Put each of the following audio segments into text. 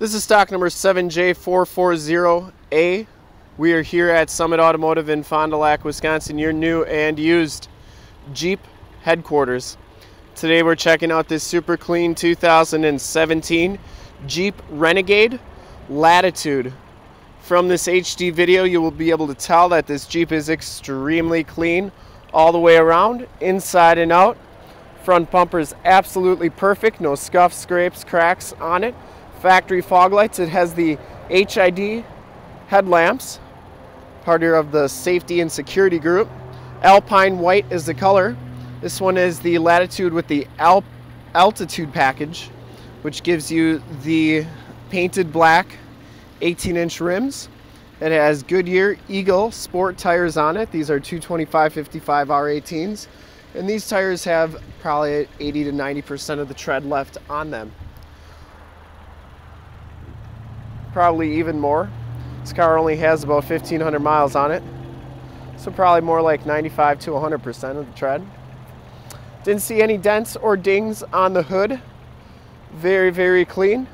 This is stock number 7J440A. We are here at Summit Automotive in Fond du Lac, Wisconsin, your new and used Jeep headquarters. Today we're checking out this super clean 2017 Jeep Renegade Latitude. From this HD video, you will be able to tell that this Jeep is extremely clean all the way around, inside and out. Front bumper is absolutely perfect, no scuffs, scrapes, cracks on it factory fog lights. It has the HID headlamps, part of the safety and security group. Alpine white is the color. This one is the latitude with the Alp altitude package, which gives you the painted black 18 inch rims. It has Goodyear Eagle sport tires on it. These are 225 55 R18s. And these tires have probably 80 to 90% of the tread left on them. Probably even more. This car only has about 1,500 miles on it, so probably more like 95 to 100% of the tread. Didn't see any dents or dings on the hood. Very, very clean.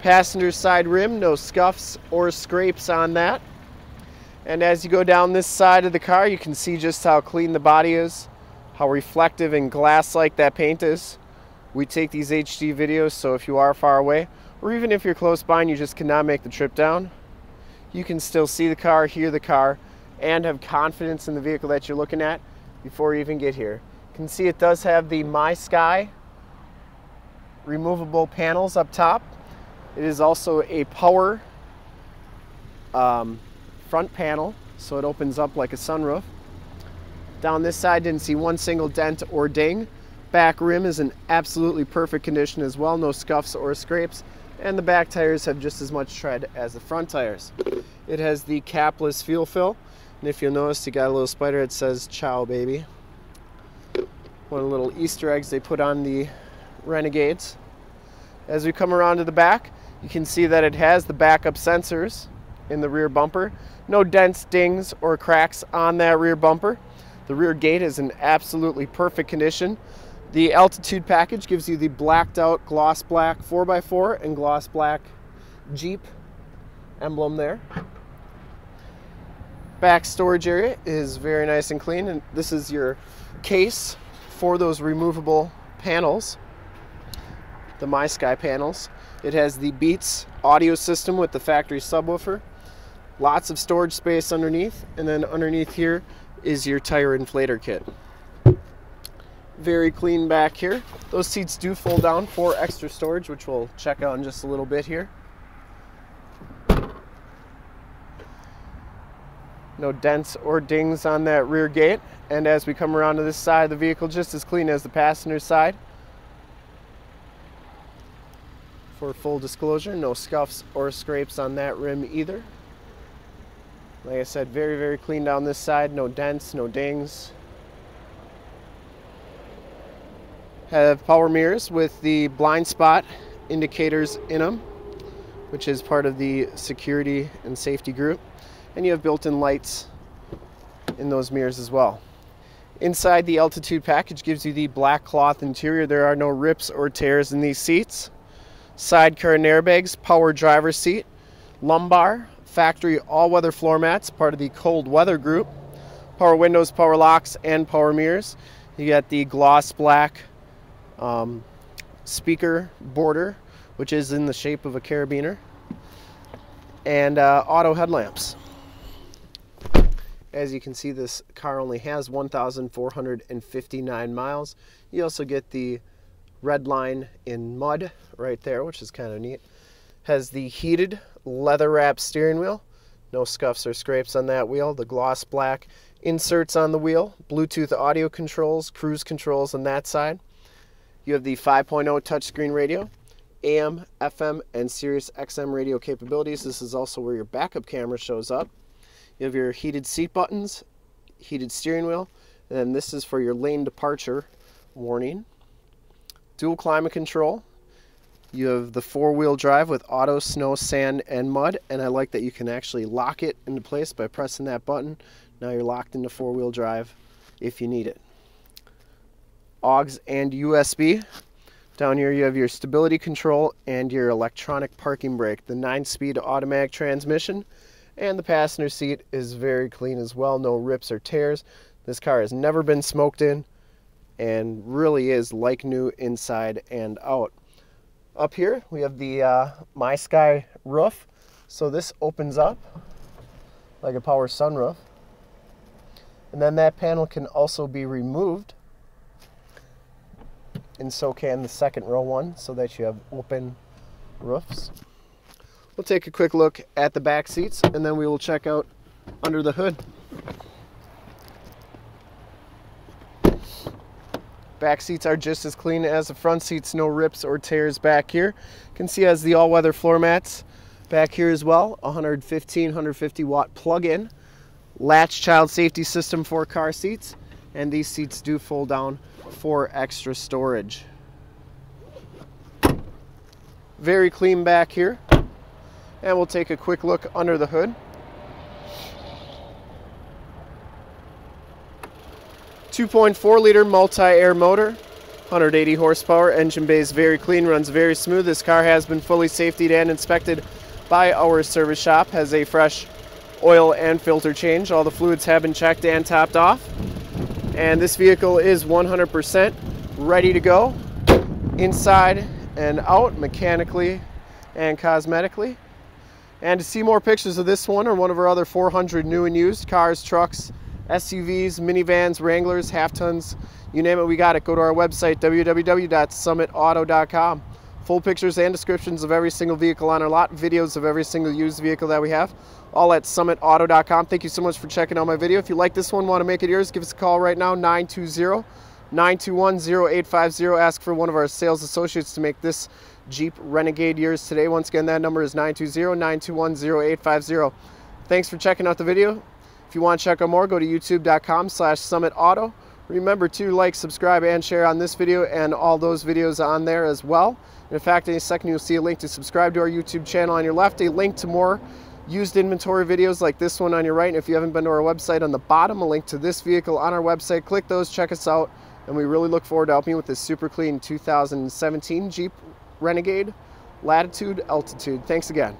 Passenger side rim, no scuffs or scrapes on that. And as you go down this side of the car, you can see just how clean the body is, how reflective and glass-like that paint is. We take these HD videos, so if you are far away, or even if you're close by and you just cannot make the trip down, you can still see the car, hear the car, and have confidence in the vehicle that you're looking at before you even get here. You can see it does have the My Sky removable panels up top. It is also a power um, front panel, so it opens up like a sunroof. Down this side, didn't see one single dent or ding. Back rim is in absolutely perfect condition as well, no scuffs or scrapes and the back tires have just as much tread as the front tires. It has the capless fuel fill, and if you'll notice, you got a little spider that says "Ciao, baby." One of the little Easter eggs they put on the Renegades. As we come around to the back, you can see that it has the backup sensors in the rear bumper. No dents, dings, or cracks on that rear bumper. The rear gate is in absolutely perfect condition. The altitude package gives you the blacked out gloss black 4x4 and gloss black Jeep emblem there. Back storage area is very nice and clean, and this is your case for those removable panels, the My Sky panels. It has the Beats audio system with the factory subwoofer, lots of storage space underneath, and then underneath here is your tire inflator kit very clean back here. Those seats do fold down for extra storage, which we'll check out in just a little bit here. No dents or dings on that rear gate. And as we come around to this side of the vehicle, just as clean as the passenger side. For full disclosure, no scuffs or scrapes on that rim either. Like I said, very, very clean down this side. No dents, no dings. Have power mirrors with the blind spot indicators in them, which is part of the security and safety group. And you have built-in lights in those mirrors as well. Inside the altitude package gives you the black cloth interior. There are no rips or tears in these seats. Side curtain airbags, power driver seat, lumbar, factory all-weather floor mats, part of the cold weather group. Power windows, power locks, and power mirrors. You got the gloss black um, speaker border, which is in the shape of a carabiner, and uh, auto headlamps. As you can see, this car only has 1,459 miles. You also get the red line in mud right there, which is kind of neat. Has the heated leather wrapped steering wheel. No scuffs or scrapes on that wheel. The gloss black inserts on the wheel. Bluetooth audio controls, cruise controls on that side. You have the 5.0 touchscreen radio, AM, FM, and Sirius XM radio capabilities. This is also where your backup camera shows up. You have your heated seat buttons, heated steering wheel, and then this is for your lane departure warning. Dual climate control. You have the four-wheel drive with auto, snow, sand, and mud, and I like that you can actually lock it into place by pressing that button. Now you're locked into four-wheel drive if you need it. AUX and USB Down here you have your stability control and your electronic parking brake, the 9-speed automatic transmission, and the passenger seat is very clean as well, no rips or tears. This car has never been smoked in and really is like new inside and out. Up here we have the uh, My Sky roof. So this opens up like a power sunroof. And then that panel can also be removed and so can the second row one so that you have open roofs. We'll take a quick look at the back seats and then we will check out under the hood. Back seats are just as clean as the front seats, no rips or tears back here. You can see as the all-weather floor mats back here as well, 115, 150 watt plug-in, latch child safety system for car seats, and these seats do fold down for extra storage. Very clean back here. And we'll take a quick look under the hood. 2.4 liter multi-air motor, 180 horsepower, engine bay is very clean, runs very smooth. This car has been fully safetied and inspected by our service shop, has a fresh oil and filter change. All the fluids have been checked and topped off. And this vehicle is 100% ready to go inside and out mechanically and cosmetically. And to see more pictures of this one or one of our other 400 new and used cars, trucks, SUVs, minivans, Wranglers, half tons, you name it, we got it. Go to our website, www.summitauto.com. Full pictures and descriptions of every single vehicle on our lot, videos of every single used vehicle that we have, all at summitauto.com. Thank you so much for checking out my video. If you like this one, want to make it yours, give us a call right now, 920 921 0850. Ask for one of our sales associates to make this Jeep Renegade yours today. Once again, that number is 920 921 0850. Thanks for checking out the video. If you want to check out more, go to youtube.com slash summitauto. Remember to like, subscribe, and share on this video and all those videos on there as well. in fact, in a second, you'll see a link to subscribe to our YouTube channel on your left, a link to more used inventory videos like this one on your right. And if you haven't been to our website on the bottom, a link to this vehicle on our website. Click those, check us out, and we really look forward to helping you with this super clean 2017 Jeep Renegade Latitude Altitude. Thanks again.